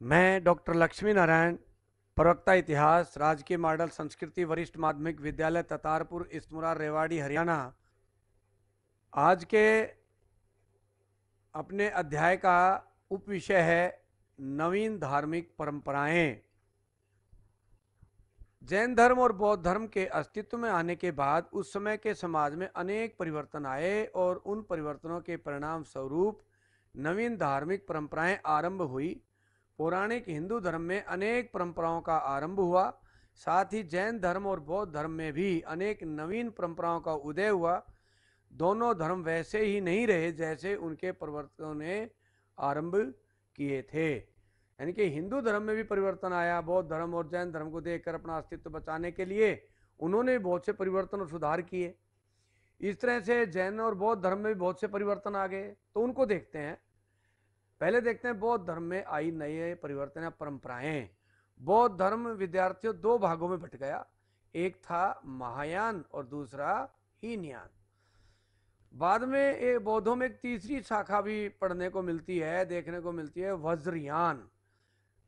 मैं डॉक्टर लक्ष्मी नारायण, प्रवक्ता इतिहास, राजकीय मॉडल, संस्कृति, वरिष्ठ माध्यमिक विद्यालय, ततारपुर इस्तमुरा रेवाड़ी, हरियाणा। आज के अपने अध्याय का उप विषय है नवीन धार्मिक परंपराएँ। जैन धर्म और बौद्ध धर्म के अस्तित्व में आने के बाद उस समय के समाज में अनेक परिवर्तन आए और उन परिवर्तनों के परिणाम स्वरूप नवीन धार्मिक परंपराएँ आरंभ हुई। पौराणिक हिंदू धर्म में अनेक परंपराओं का आरंभ हुआ। साथ ही जैन धर्म और बौद्ध धर्म में भी अनेक नवीन परंपराओं का उदय हुआ। दोनों धर्म वैसे ही नहीं रहे जैसे उनके परिवर्तनों ने आरंभ किए थे। यानी कि हिंदू धर्म में भी परिवर्तन आया। बौद्ध धर्म और जैन धर्म को देखकर अपना अस्तित्व बचाने के लिए उन्होंने भी बहुत से परिवर्तन और सुधार किए। इस तरह से जैन और बौद्ध धर्म में भी बहुत से परिवर्तन आ गए। तो उनको देखते हैं। पहले देखते हैं, बौद्ध धर्म में आई नए परिवर्तन या परंपराएँ। बौद्ध धर्म विद्यार्थियों दो भागों में बट गया। एक था महायान और दूसरा हीनयान। बाद में एक बौद्धों में एक तीसरी शाखा भी पढ़ने को मिलती है, देखने को मिलती है, वज्रयान।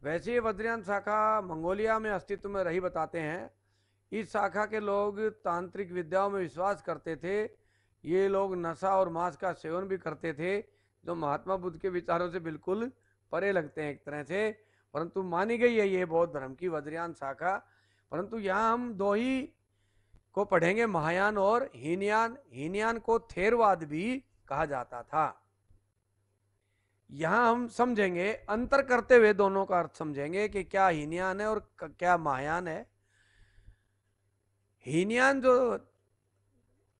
वैसे ये वज्रयान शाखा मंगोलिया में अस्तित्व में रही बताते हैं। इस शाखा के लोग तांत्रिक विद्याओं में विश्वास करते थे। ये लोग नशा और मांस का सेवन भी करते थे। जो महात्मा बुद्ध के विचारों से बिल्कुल परे लगते हैं एक तरह से, परंतु मानी गई है ये बौद्ध धर्म की वज्रयान शाखा। परंतु यहाँ हम दो ही को पढ़ेंगे, महायान और हीनयान। हीनयान को थेरवाद भी कहा जाता था। यहाँ हम समझेंगे, अंतर करते हुए दोनों का अर्थ समझेंगे कि क्या हीनयान है और क्या महायान है। हीनयान जो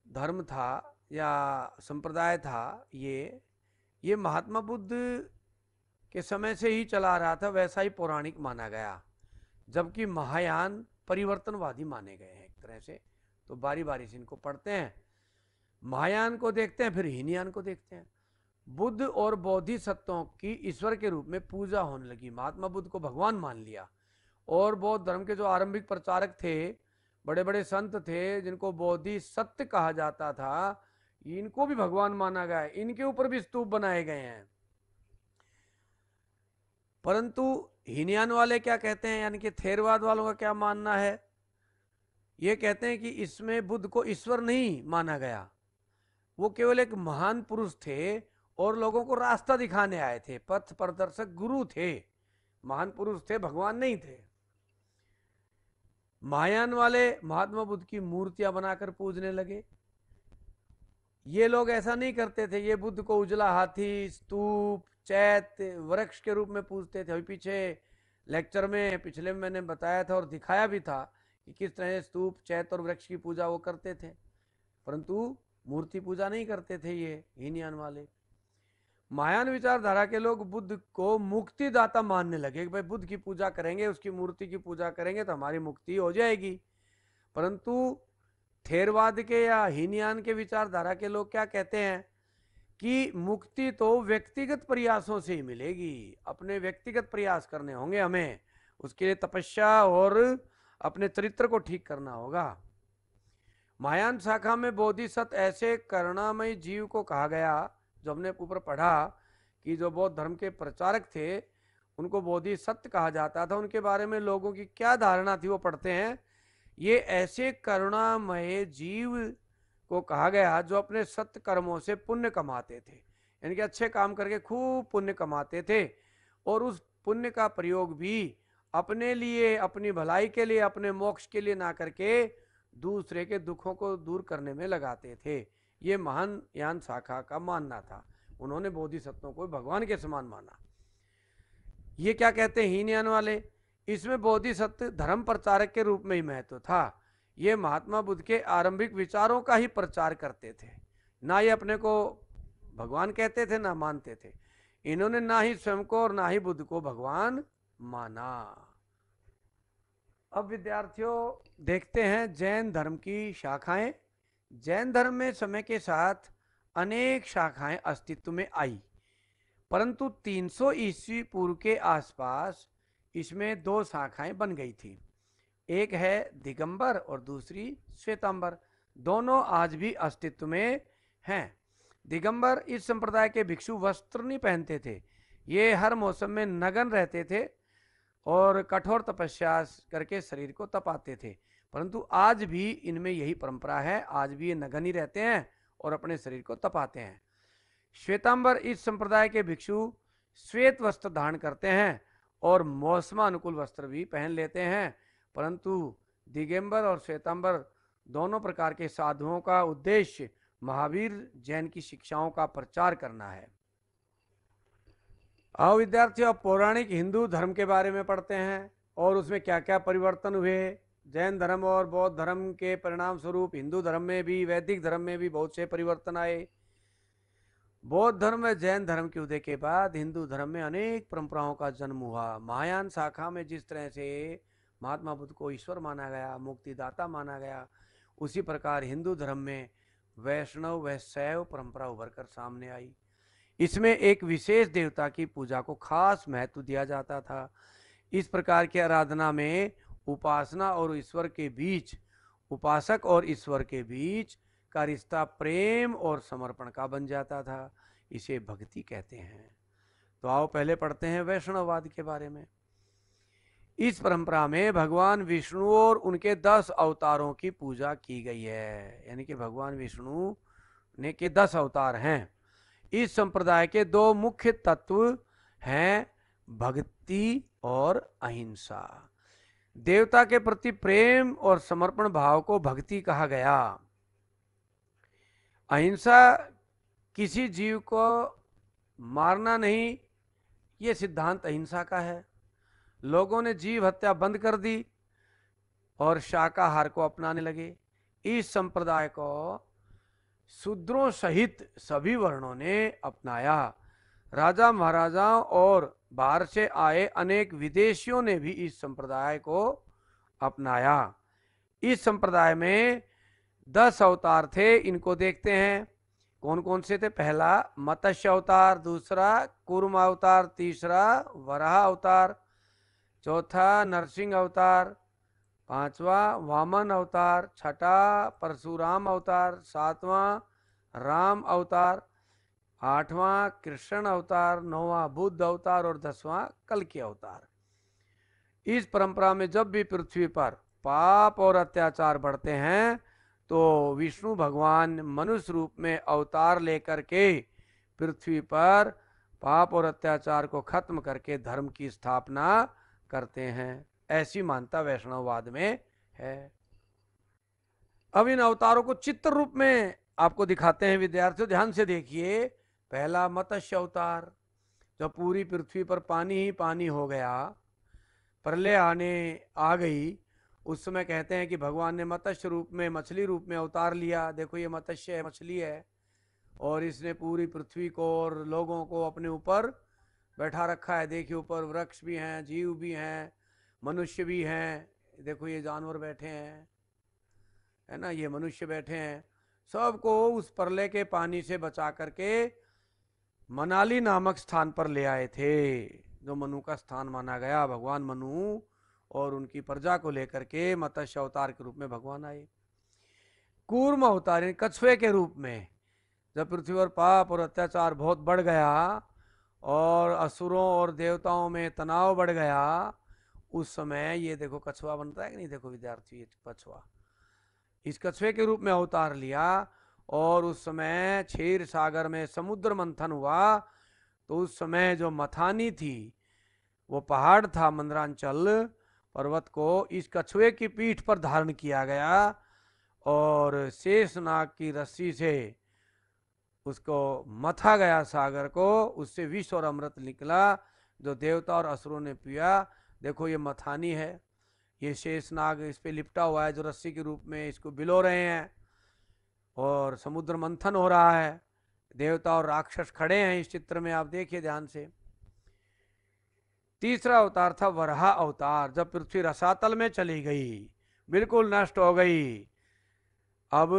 धर्म था या संप्रदाय था, ये ये महात्मा बुद्ध के समय से ही चला रहा था, वैसा ही पौराणिक माना गया। जबकि महायान परिवर्तनवादी माने गए हैं एक तरह से। तो बारी बारी से इनको पढ़ते हैं। महायान को देखते हैं, फिर हीनयान को देखते हैं। बुद्ध और बौद्धि सत्यों की ईश्वर के रूप में पूजा होने लगी। महात्मा बुद्ध को भगवान मान लिया। और बौद्ध धर्म के जो आरंभिक प्रचारक थे बड़े बड़े संत थे, जिनको बौद्धि सत्य कहा जाता था इनको भी भगवान माना गया है, इनके ऊपर भी स्तूप बनाए गए हैं। परंतु हिनयान वाले क्या कहते हैं, यानी कि थेरवाद वालों का क्या मानना है? ये कहते हैं कि इसमें बुद्ध को ईश्वर नहीं माना गया। वो केवल एक महान पुरुष थे और लोगों को रास्ता दिखाने आए थे, पथ प्रदर्शक गुरु थे। महान पुरुष थे, भगवान नहीं थे। महायान वाले महात्मा बुद्ध की मूर्तियाँ बनाकर पूजने लगे। ये लोग ऐसा नहीं करते थे, ये बुद्ध को उजला हाथी, स्तूप, चैत वृक्ष के रूप में पूजते थे। अभी पीछे लेक्चर में, पिछले में मैंने बताया था और दिखाया भी था कि किस तरह स्तूप, चैत और वृक्ष की पूजा वो करते थे। परंतु मूर्ति पूजा नहीं करते थे ये हीनयान वाले। मायान विचारधारा के लोग बुद्ध को मुक्तिदाता मानने लगे भाई बुद्ध की पूजा करेंगे, उसकी मूर्ति की पूजा करेंगे तो हमारी मुक्ति हो जाएगी। परंतु थेरवाद के या हीनयान के विचारधारा के लोग क्या कहते हैं कि मुक्ति तो व्यक्तिगत प्रयासों से ही मिलेगी। अपने व्यक्तिगत प्रयास करने होंगे हमें। उसके लिए तपस्या और अपने चरित्र को ठीक करना होगा। मायान शाखा में बोधिसत्व ऐसे करुणामय जीव को कहा गया, जो हमने ऊपर पढ़ा कि जो बौद्ध धर्म के प्रचारक थे, उनको बोधि सत्य कहा जाता था। उनके बारे में लोगों की क्या धारणा थी वो पढ़ते हैं। ये ऐसे करुणामय जीव को कहा गया जो अपने सत्य कर्मों से पुण्य कमाते थे, यानी कि अच्छे काम करके खूब पुण्य कमाते थे और उस पुण्य का प्रयोग भी अपने लिए, अपनी भलाई के लिए, अपने मोक्ष के लिए ना करके दूसरे के दुखों को दूर करने में लगाते थे। ये महान यान शाखा का मानना था। उन्होंने बोधिसत्वों को भगवान के समान माना। ये क्या कहते हैं हीनयान वाले? इसमें बोधिसत्व धर्म प्रचारक के रूप में ही महत्व था। ये महात्मा बुद्ध के आरंभिक विचारों का ही प्रचार करते थे। ना ये अपने को भगवान कहते थे, ना मानते थे। इन्होंने ना ही स्वयं को और ना ही बुद्ध को भगवान माना। अब विद्यार्थियों, देखते हैं जैन धर्म की शाखाएँ। जैन धर्म में समय के साथ अनेक शाखाएँ अस्तित्व में आई, परंतु 300 ईस्वी पूर्व के आसपास इसमें दो शाखाएँ बन गई थी। एक है दिगंबर और दूसरी श्वेतांबर। दोनों आज भी अस्तित्व में हैं। दिगंबर इस संप्रदाय के भिक्षु वस्त्र नहीं पहनते थे। ये हर मौसम में नगन रहते थे और कठोर तपस्या करके शरीर को तपाते थे। परंतु आज भी इनमें यही परंपरा है। आज भी ये नगन ही रहते हैं और अपने शरीर को तपाते हैं। श्वेतांबर इस संप्रदाय के भिक्षु श्वेत वस्त्र धारण करते हैं। और मौसमा अनुकूल वस्त्र भी पहन लेते हैं। परंतु दिगंबर और श्वेतंबर दोनों प्रकार के साधुओं का उद्देश्य महावीर जैन की शिक्षाओं का प्रचार करना है। आओ विद्यार्थी अब पौराणिक हिंदू धर्म के बारे में पढ़ते हैं और उसमें क्या क्या परिवर्तन हुए? जैन धर्म और बौद्ध धर्म के परिणाम स्वरूप हिंदू धर्म में भी, वैदिक धर्म में भी बहुत से परिवर्तन आए। बौद्ध धर्म में जैन धर्म के उदय के बाद हिंदू धर्म में अनेक परंपराओं का जन्म हुआ। महायान शाखा में जिस तरह से महात्मा बुद्ध को ईश्वर माना गया, मुक्तिदाता माना गया, उसी प्रकार हिंदू धर्म में वैष्णव व शैव परंपरा उभर कर सामने आई। इसमें एक विशेष देवता की पूजा को खास महत्व दिया जाता था। इस प्रकार की आराधना में उपासना और ईश्वर के बीच, उपासक और ईश्वर के बीच का रिश्ता प्रेम और समर्पण का बन जाता था। इसे भक्ति कहते हैं। तो आओ पहले पढ़ते हैं वैष्णववाद के बारे में। इस परंपरा में भगवान विष्णु और उनके दस अवतारों की पूजा की गई है। यानी कि भगवान विष्णु ने के दस अवतार हैं। इस संप्रदाय के दो मुख्य तत्व हैं भक्ति और अहिंसा। देवता के प्रति प्रेम और समर्पण भाव को भक्ति कहा गया। अहिंसा किसी जीव को मारना नहीं, ये सिद्धांत अहिंसा का है। लोगों ने जीव हत्या बंद कर दी और शाकाहार को अपनाने लगे। इस संप्रदाय को शूद्रों सहित सभी वर्णों ने अपनाया। राजा महाराजाओं और बाहर से आए अनेक विदेशियों ने भी इस संप्रदाय को अपनाया। इस संप्रदाय में दस अवतार थे, इनको देखते हैं। कौन कौन से थे? पहला मत्स्य अवतार, दूसरा कुर्म अवतार, तीसरा वराह अवतार, चौथा नरसिंह अवतार, पांचवा वामन अवतार, छठा परशुराम अवतार, सातवां राम अवतार, आठवां कृष्ण अवतार, नौवा बुद्ध अवतार और दसवां कल के अवतार। इस परंपरा में जब भी पृथ्वी पर पाप और अत्याचार बढ़ते हैं तो विष्णु भगवान मनुष्य रूप में अवतार लेकर के पृथ्वी पर पाप और अत्याचार को खत्म करके धर्म की स्थापना करते हैं। ऐसी मानता वैष्णववाद में है। अब इन अवतारों को चित्र रूप में आपको दिखाते हैं। विद्यार्थियों, ध्यान से देखिए। पहला मत्स्य अवतार, जब पूरी पृथ्वी पर पानी ही पानी हो गया प्रलय आने आ गई उस समय कहते हैं कि भगवान ने मत्स्य रूप में, मछली रूप में अवतार लिया। देखो ये मत्स्य है, मछली है। और इसने पूरी पृथ्वी को और लोगों को अपने ऊपर बैठा रखा है। देखिए ऊपर वृक्ष भी हैं, जीव भी हैं, मनुष्य भी हैं। देखो ये जानवर बैठे हैं, है ना? ये मनुष्य बैठे हैं। सबको उस परले के पानी से बचा करके मनाली नामक स्थान पर ले आए थे, जो मनु का स्थान माना गया। भगवान मनु और उनकी प्रजा को लेकर के मत्स्य अवतार के रूप में भगवान आए। कूर्म अवतार यानी कछुए के रूप में, जब पृथ्वी पर पाप और अत्याचार बहुत बढ़ गया और असुरों और देवताओं में तनाव बढ़ गया, उस समय ये देखो कछुआ बनता है कि नहीं? देखो विद्यार्थी, ये कछुआ। इस कछुए के रूप में अवतार लिया और उस समय क्षीर सागर में समुद्र मंथन हुआ तो उस समय जो मथानी थी, वो पहाड़ था, मंदरांचल पर्वत को इस कछुए की पीठ पर धारण किया गया और शेष नाग की रस्सी से उसको मथा गया सागर को। उससे विष और अमृत निकला जो देवता और असुरों ने पिया। देखो, ये मथानी है। ये शेष नाग इस पर लिपटा हुआ है जो रस्सी के रूप में इसको बिलो रहे हैं और समुद्र मंथन हो रहा है। देवता और राक्षस खड़े हैं इस चित्र में, आप देखिए ध्यान से। तीसरा अवतार था वरहा अवतार, जब पृथ्वी रसातल में चली गई। बिल्कुल नष्ट हो गई। अब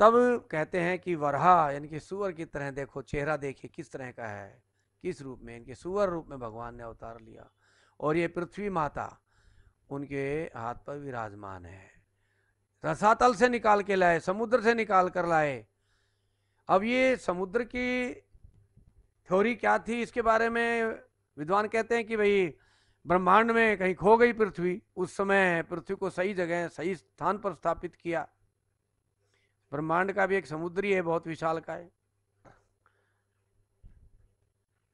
तब कहते हैं कि वरहा, यानी कि सुअर की तरह देखो, चेहरा देखिए किस तरह का है, किस रूप में, इनके सुअर रूप में भगवान ने अवतार लिया। और ये पृथ्वी माता, उनके हाथ पर विराजमान है। रसातल से निकाल के लाए, समुद्र से निकाल कर लाए। अब ये समुद्र की थ्योरी क्या थी, इसके बारे में विद्वान कहते हैं कि भाई, ब्रह्मांड में कहीं खो गई पृथ्वी, उस समय पृथ्वी को सही जगह, सही स्थान पर स्थापित किया। ब्रह्मांड का भी एक समुद्री है, बहुत विशाल का है।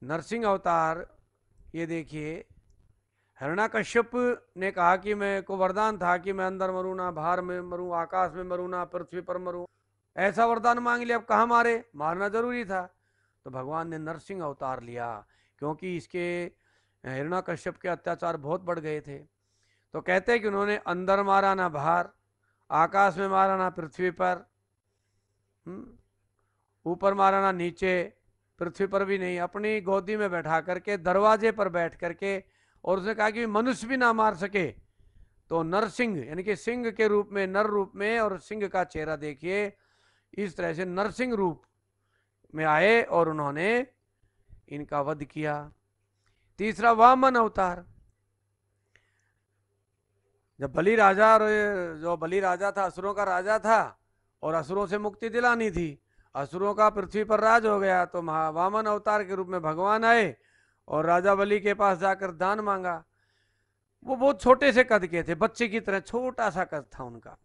नरसिंह अवतार, ये देखिए हरणा कश्यप ने कहा कि मैं, को वरदान था कि मैं अंदर मरू, ना बाहर में मरू, आकाश में मरू, ना पृथ्वी पर मरू। ऐसा वरदान मांग लिया, अब कहा मारे? मारना ज़रूरी था। तो भगवान ने नरसिंह अवतार लिया। क्योंकि इसके हिरणा कश्यप के अत्याचार बहुत बढ़ गए थे। तो कहते हैं कि उन्होंने अंदर मारा ना बाहर आकाश में मारा ना पृथ्वी पर हम्म, ऊपर मारा ना नीचे पृथ्वी पर भी नहीं अपनी गोदी में बैठा करके दरवाजे पर बैठ करके और उसने कहा कि मनुष्य भी ना मार सके। तो नरसिंह यानी कि सिंह के रूप में नर रूप में और सिंह का चेहरा देखिए इस तरह से नरसिंह रूप में आए और उन्होंने इनका वध किया। तीसरा वामन अवतार। जब बलि राजा और जो बलि राजा था, असुरों का राजा था, और असुरों से मुक्ति दिलानी थी, असुरों का पृथ्वी पर राज हो गया तो वामन अवतार के रूप में भगवान आए, और राजा बलि के पास जाकर दान मांगा। वो बहुत छोटे से कद के थे, बच्चे की तरह, छोटा सा कद था उनका।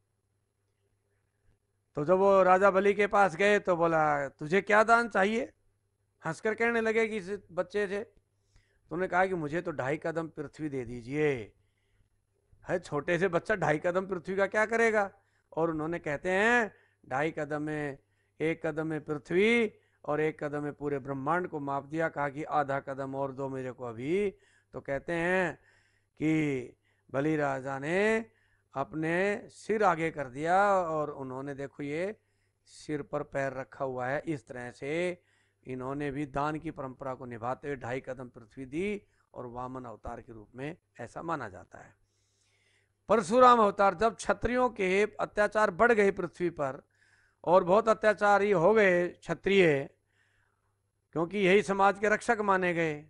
तो जब वो राजा बलि के पास गए तो बोला, तुझे क्या दान चाहिए? हंसकर कहने लगे कि इस बच्चे से तो उन्होंने कहा कि मुझे तो ढाई कदम पृथ्वी दे दीजिए। है, छोटे से बच्चा ढाई कदम पृथ्वी का क्या करेगा? और उन्होंने कहते हैं, ढाई कदम में, एक कदम में पृथ्वी और एक कदम में पूरे ब्रह्मांड को माप दिया। कहा कि आधा कदम और दो मेरे को अभी। तो कहते हैं कि बलि राजा ने अपने सिर आगे कर दिया और उन्होंने देखो ये सिर पर पैर रखा हुआ है, इस तरह से इन्होंने भी दान की परंपरा को निभाते हुए ढाई कदम पृथ्वी दी और वामन अवतार के रूप में ऐसा माना जाता है। परशुराम अवतार जब क्षत्रियों के अत्याचार बढ़ गए पृथ्वी पर और बहुत अत्याचारी हो गए क्षत्रिय, क्योंकि यही समाज के रक्षक माने गए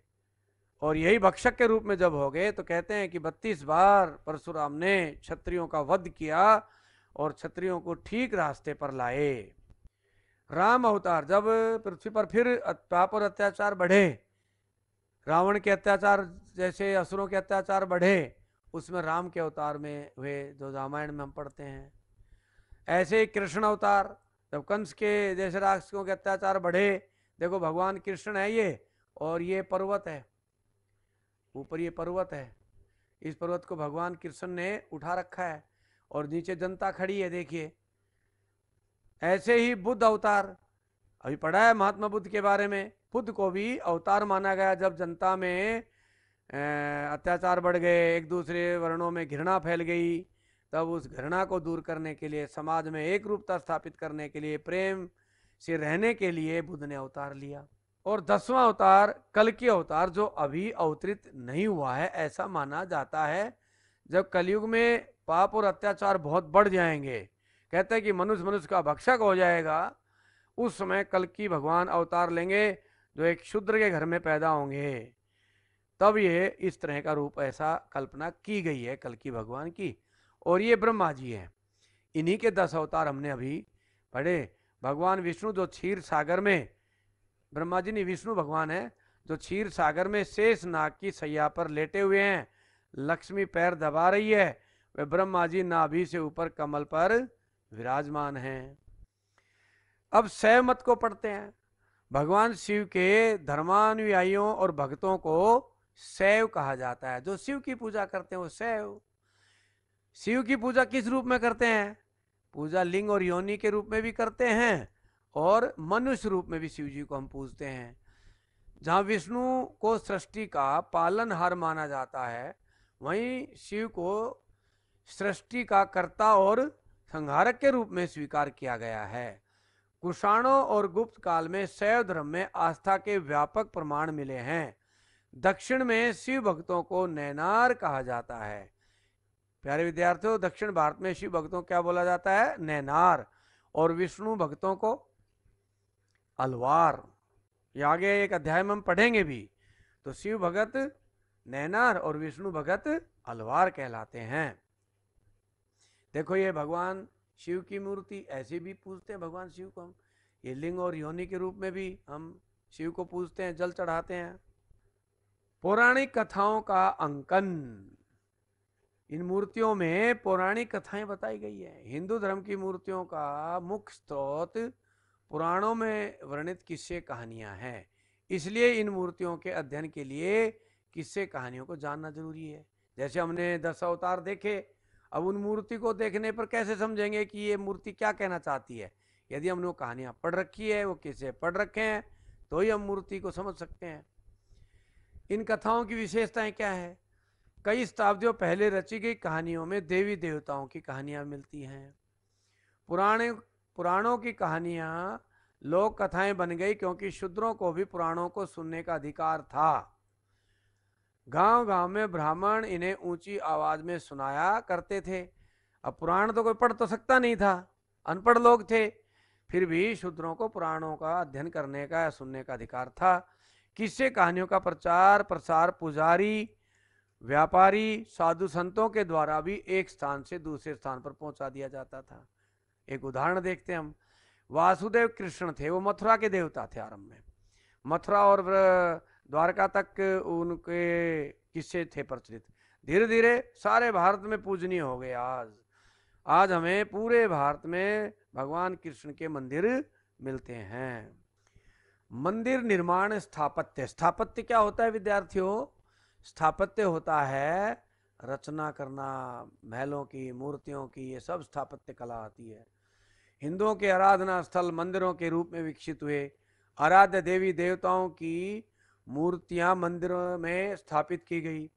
और यही भक्षक के रूप में जब हो गए तो कहते हैं कि बत्तीस बार परशुराम ने क्षत्रियों का वध किया और क्षत्रियों को ठीक रास्ते पर लाए। राम अवतार, जब पृथ्वी पर फिर पाप और अत्याचार बढ़े, रावण के अत्याचार जैसे असुरों के अत्याचार बढ़े, उसमें राम के अवतार में हुए जो रामायण में हम पढ़ते हैं। ऐसे ही कृष्ण अवतार, जब कंस के जैसे राक्षसों के अत्याचार बढ़े, देखो भगवान कृष्ण है ये, और ये पर्वत है, ऊपर ये पर्वत है। इस पर्वत को भगवान कृष्ण ने उठा रखा है, और नीचे जनता खड़ी है, देखिए। ऐसे ही बुद्ध अवतार। अभी पढ़ा है महात्मा बुद्ध के बारे में। बुद्ध को भी अवतार माना गया जब जनता में अत्याचार बढ़ गए, एक दूसरे वर्णों में घृणा फैल गई, तब उस घृणा को दूर करने के लिए, समाज में एक रूपता स्थापित करने के लिए, प्रेम से रहने के लिए बुद्ध ने अवतार लिया। और दसवां अवतार कल के अवतार, जो अभी अवतरित नहीं हुआ है, ऐसा माना जाता है, जब कलयुग में पाप और अत्याचार बहुत बढ़ जाएँगे कहते हैं कि मनुष्य मनुष्य का भक्षक हो जाएगा। उस समय कल की भगवान अवतार लेंगे जो एक शुद्र के घर में पैदा होंगे। तब ये इस तरह का रूप ऐसा कल्पना की गई है कल की भगवान की। और ये ब्रह्मा जी हैं। इन्हीं के दस अवतार हमने अभी पढ़े। भगवान विष्णु जो क्षीर सागर में, ब्रह्मा जी नहीं, विष्णु भगवान है, जो क्षीर सागर में शेष नाग की सैया पर लेटे हुए हैं, लक्ष्मी पैर दबा रही है, वे ब्रह्मा जी नाभि से ऊपर कमल पर विराजमान हैं। अब शैव मत को पढ़ते हैं। भगवान शिव के धर्मानुयायियों और भक्तों को शैव कहा जाता है। जो शिव की पूजा करते हैं, वो शैव शिव की पूजा किस रूप में करते हैं? पूजा लिंग और योनि के रूप में भी करते हैं और मनुष्य रूप में भी शिव जी को हम पूजते हैं। जहाँ विष्णु को सृष्टि का पालनहार माना जाता है, वहीं शिव को सृष्टि का कर्ता और संहारक के रूप में स्वीकार किया गया है। कुषाणों और गुप्त काल में शैव धर्म में आस्था के व्यापक प्रमाण मिले हैं। दक्षिण में शिव भक्तों को नैनार कहा जाता है। प्यारे विद्यार्थियों, दक्षिण भारत में शिव भक्तों क्या बोला जाता है? नैनार। और विष्णु भक्तों को अलवार। ये आगे एक अध्याय में हम पढ़ेंगे भी। तो शिव भगत नैनार और विष्णु भगत अलवार कहलाते हैं। देखो ये भगवान शिव की मूर्ति, ऐसे भी पूजते हैं भगवान शिव को हम। ये लिंग और योनि के रूप में भी हम शिव को पूजते हैं, जल चढ़ाते हैं। पौराणिक कथाओं का अंकन। इन मूर्तियों में पौराणिक कथाएँ बताई गई है। हिंदू धर्म की मूर्तियों का मुख्य स्रोत पुराणों में वर्णित किस्से कहानियाँ हैं। इसलिए इन मूर्तियों के अध्ययन के लिए किस्से कहानियों को जानना ज़रूरी है। जैसे हमने दस अवतार देखे अब उन मूर्ति को देखने पर कैसे समझेंगे कि ये मूर्ति क्या कहना चाहती है? यदि हमने वो कहानियाँ पढ़ रखी है, वो किसे पढ़ रखे हैं तो ही हम मूर्ति को समझ सकते हैं। इन कथाओं की विशेषताएँ क्या है? कई शताब्दियों पहले रची गई कहानियों में देवी देवताओं की कहानियाँ मिलती हैं। पुराने, पुराणों की कहानियाँ लोक कथाएँ बन गई क्योंकि शूद्रों को भी पुराणों को सुनने का अधिकार था। गाँव गाँव में ब्राह्मण इन्हें ऊँची आवाज़ में सुनाया करते थे। अब पुराण तो कोई पढ़ तो सकता नहीं था। अनपढ़ लोग थे। फिर भी शूद्रों को पुराणों का अध्ययन करने का या सुनने का अधिकार था। किससे कहानियों का प्रचार, प्रसार, पुजारी, व्यापारी, साधु संतों के द्वारा भी एक स्थान से दूसरे स्थान पर पहुँचा दिया जाता था। एक उदाहरण देखते हम। वासुदेव कृष्ण थे। वो मथुरा के देवता थे आरंभ में। मथुरा और द्वारका तक उनके किस्से थे प्रचलित। धीरे धीरे सारे भारत में पूजनीय हो गए आज। आज हमें पूरे भारत में भगवान कृष्ण के मंदिर मिलते हैं। मंदिर निर्माण स्थापत्य। स्थापत्य क्या होता है विद्यार्थियों? स्थापत्य होता है रचना करना, महलों की, मूर्तियों की, ये सब स्थापत्य कला आती है। हिंदुओं के आराधना स्थल मंदिरों के रूप में विकसित हुए। आराध्य देवी देवताओं की मूर्तियाँ मंदिरों में स्थापित की गई।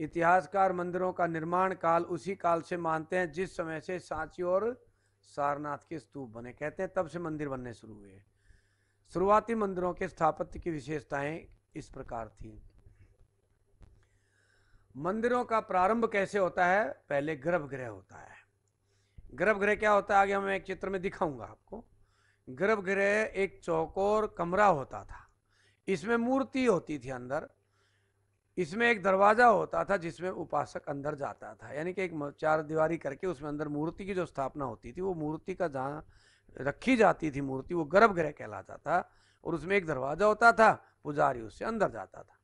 इतिहासकार मंदिरों का निर्माण काल उसी काल से मानते हैं, जिस समय से सांची और सारनाथ के स्तूप बने। कहते हैं, तब से मंदिर बनने शुरू हुए। शुरुआती मंदिरों के स्थापत्य की विशेषताएँ इस प्रकार थी। मंदिरों का प्रारंभ कैसे होता है? पहले गर्भगृह होता है। गर्भगृह क्या होता है? आगे मैं एक चित्र में दिखाऊँगा आपको। गर्भगृह एक चौकोर कमरा होता था। इसमें मूर्ति होती थी अंदर, इसमें एक दरवाज़ा होता था जिसमें उपासक अंदर जाता था। यानी कि एक चार दीवारी करके उसमें अंदर मूर्ति की जो स्थापना होती थी, वो मूर्ति का जहाँ रखी जाती थी मूर्ति, वो गर्भगृह कहलाता था और उसमें एक दरवाज़ा होता था, पुजारी उससे अंदर जाता था।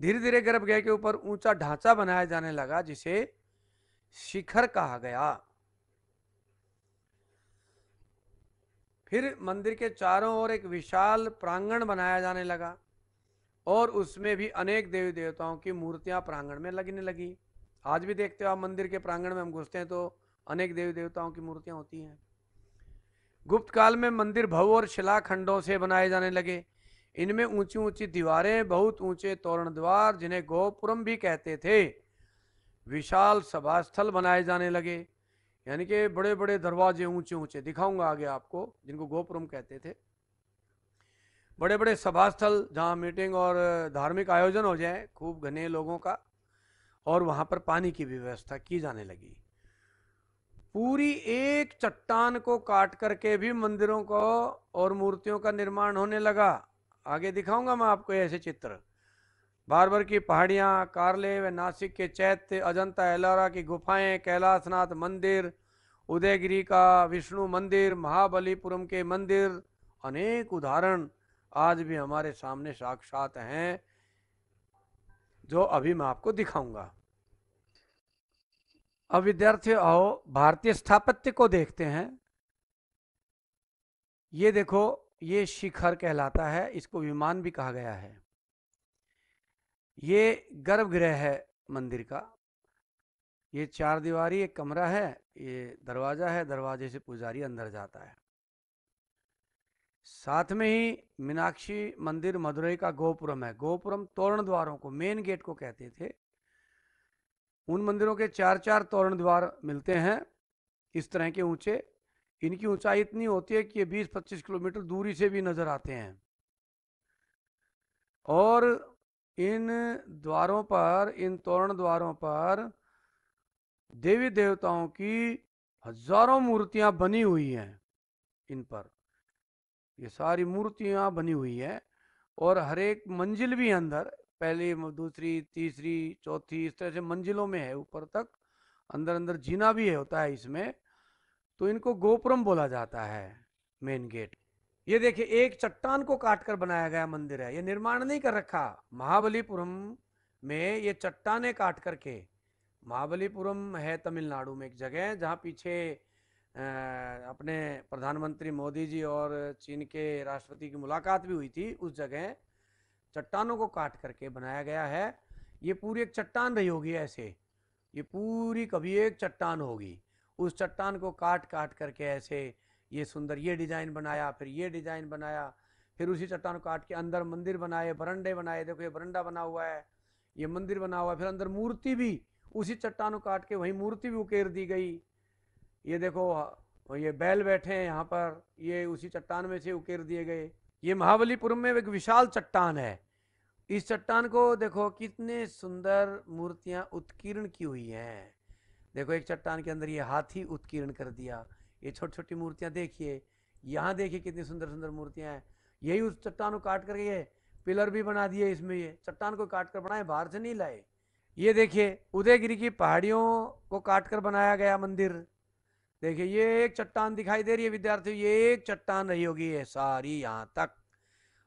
धीरे धीरे गर्भगृह के ऊपर ऊँचा ढांचा बनाया जाने लगा, जिसे शिखर कहा गया। फिर मंदिर के चारों ओर एक विशाल प्रांगण बनाया जाने लगा और उसमें भी अनेक देवी देवताओं की मूर्तियाँ प्रांगण में लगने लगी। आज भी देखते हो आप मंदिर के प्रांगण में हम घुसते हैं तो अनेक देवी देवताओं की मूर्तियाँ होती हैं। गुप्त काल में मंदिर भव और शिलाखंडों से बनाए जाने लगे। इनमें ऊँची ऊँची दीवारें, बहुत ऊँचे तोरण द्वार, जिन्हें गोपुरम भी कहते थे, विशाल सभा स्थल बनाए जाने लगे। यानी कि बड़े बड़े दरवाजे ऊँचे ऊँचे दिखाऊँगा आगे आपको, जिनको गोपुरम कहते थे। बड़े बड़े सभा स्थल जहाँ मीटिंग और धार्मिक आयोजन हो जाए, खूब घने लोगों का, और वहाँ पर पानी की भी व्यवस्था की जाने लगी। पूरी एक चट्टान को काट करके भी मंदिरों को और मूर्तियों का निर्माण होने लगा। आगे दिखाऊँगा मैं आपको ऐसे चित्र। बारबर की पहाड़ियाँ, कारले व नासिक के चैत्य, अजंता एलोरा की गुफाएँ, कैलाशनाथ मंदिर, उदयगिरी का विष्णु मंदिर, महाबलीपुरम के मंदिर, अनेक उदाहरण आज भी हमारे सामने साक्षात हैं, जो अभी मैं आपको दिखाऊँगा। अब विद्यार्थी आओ, भारतीय स्थापत्य को देखते हैं। ये देखो, ये शिखर कहलाता है, इसको विमान भी कहा गया है। ये गर्भगृह है मंदिर का। ये चार दीवारी, एक कमरा है, ये दरवाज़ा है, दरवाजे से पुजारी अंदर जाता है। साथ में ही मीनाक्षी मंदिर मदुरई का गोपुरम है। गोपुरम तोरण द्वारों को, मेन गेट को कहते थे। उन मंदिरों के चार चार तोरण द्वार मिलते हैं, इस तरह के ऊँचे। इनकी ऊंचाई इतनी होती है कि ये 20-25 किलोमीटर दूरी से भी नज़र आते हैं। और इन द्वारों पर, इन तोरण द्वारों पर देवी देवताओं की हज़ारों मूर्तियाँ बनी हुई हैं, इन पर। ये सारी मूर्तियाँ बनी हुई है और हर एक मंजिल भी अंदर। पहली, दूसरी, तीसरी, चौथी, इस तरह से मंजिलों में है, ऊपर तक अंदर अंदर जीना भी है होता है इसमें। तो इनको गोपुरम बोला जाता है, मेन गेट। ये देखिए, एक चट्टान को काट कर बनाया गया मंदिर है। ये निर्माण नहीं कर रखा। महाबलीपुरम में ये चट्टाने काट करके, महाबलीपुरम है तमिलनाडु में एक जगह है, जहाँ पीछे अपने प्रधानमंत्री मोदी जी और चीन के राष्ट्रपति की मुलाकात भी हुई थी, उस जगह चट्टानों को काट करके बनाया गया है। ये पूरी एक चट्टान रही होगी ऐसे। ये पूरी कभी एक चट्टान होगी। उस चट्टान को काट काट करके ऐसे ये सुंदर ये डिज़ाइन बनाया, फिर ये डिज़ाइन बनाया, फिर उसी चट्टान काट के अंदर मंदिर बनाए, बरंडे बनाए, देखो ये बरंडा बना हुआ है, ये मंदिर बना हुआ है, फिर अंदर मूर्ति भी, उसी चट्टान काट के वही मूर्ति भी उकेर दी गई। ये देखो, ये बैल बैठे हैं यहाँ पर, ये उसी चट्टान में से उकेर दिए गए। ये महाबलीपुरम में एक विशाल चट्टान है। इस चट्टान को देखो, कितने सुंदर मूर्तियाँ उत्कीर्ण की हुई हैं। देखो, एक चट्टान के अंदर ये हाथी उत्कीर्ण कर दिया। ये छोटी छोटी मूर्तियाँ देखिए, यहाँ देखिए कितनी सुंदर सुंदर मूर्तियाँ हैं। यही उस चट्टान को काट कर ये पिलर भी बना दिए इसमें ये। चट्टान को काट कर बनाए, बाहर से नहीं लाए। ये देखिए, उदयगिरी की पहाड़ियों को काट कर बनाया गया मंदिर। देखिए, ये एक चट्टान दिखाई दे रही है विद्यार्थी ये एक चट्टान रही होगी ये सारी यहाँ तक।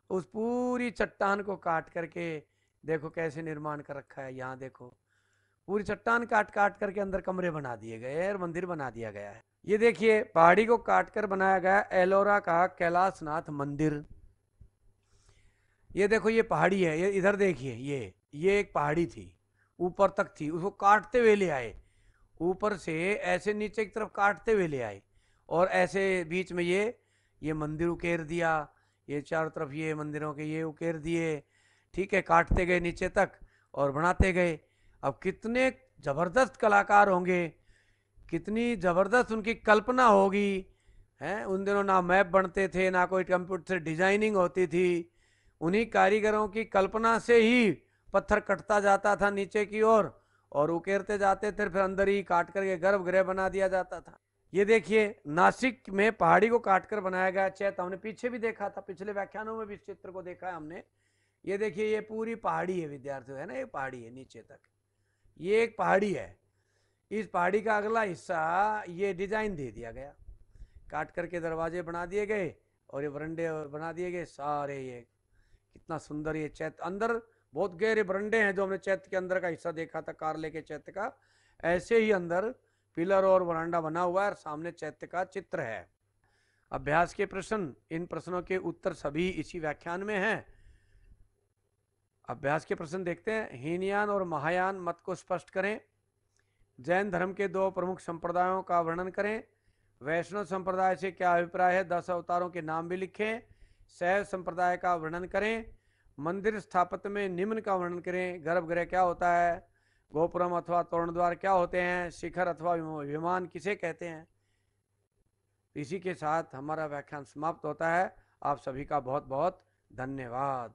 उस पूरी चट्टान को काट करके देखो कैसे निर्माण कर रखा है, यहाँ देखो। पूरी चट्टान काट काट करके अंदर कमरे बना दिए गए और मंदिर बना दिया गया है। ये देखिए, पहाड़ी को काट कर बनाया गया एलोरा का कैलाशनाथ मंदिर। ये देखो, ये पहाड़ी है, ये इधर देखिए, ये ये एक पहाड़ी थी, ऊपर तक थी, उसको काटते हुए ले आए। ऊपर से ऐसे नीचे की तरफ़ काटते हुए ले आए और ऐसे बीच में ये ये मंदिर उकेर दिया, ये चारों तरफ़ ये मंदिरों के ये उकेर दिए, ठीक है, काटते गए नीचे तक और बनाते गए। अब कितने ज़बरदस्त कलाकार होंगे कितनी ज़बरदस्त उनकी कल्पना होगी हैं? उन दिनों ना मैप बनते थे ना कोई कंप्यूटर से डिज़ाइनिंग होती थी। उन्हीं कारीगरों की कल्पना से ही पत्थर कटता जाता था नीचे की ओर और, उकेरते जाते थे फिर अंदर ही काट करके गर्भगृह बना दिया जाता था। ये देखिए नासिक में पहाड़ी को काटकर बनाया गया चैत हमने पीछे भी देखा था पिछले व्याख्यानों में भी इस चित्र को देखा है हमने। ये देखिए ये पूरी पहाड़ी है विद्यार्थियों है ना? ये पहाड़ी है नीचे तक। ये एक पहाड़ी है। इस पहाड़ी का अगला हिस्सा ये डिज़ाइन दे दिया गया। काट करके दरवाजे बना दिए गए और ये बरंडे बना दिए गए। सारे ये कितना सुंदर ये चैत, अंदर बहुत गहरे बरंडे हैं जो हमने चैत के अंदर का हिस्सा देखा था कारले के चैत का। ऐसे ही अंदर पिलर और वरांडा बना हुआ है और सामने चैत्य का चित्र है। अभ्यास के प्रश्न, इन प्रश्नों के उत्तर सभी इसी व्याख्यान में हैं। अभ्यास के प्रश्न देखते हैं। हीनयान और महायान मत को स्पष्ट करें। जैन धर्म के दो प्रमुख संप्रदायों का वर्णन करें। वैष्णव संप्रदाय से क्या अभिप्राय है? दस अवतारों के नाम भी लिखें। शैव संप्रदाय का वर्णन करें। मंदिर स्थापत्य में निम्न का वर्णन करें। गर्भगृह क्या होता है? गोपुरम अथवा तोरण द्वार क्या होते हैं? शिखर अथवा विमान किसे कहते हैं? इसी के साथ हमारा व्याख्यान समाप्त होता है। आप सभी का बहुत बहुत धन्यवाद।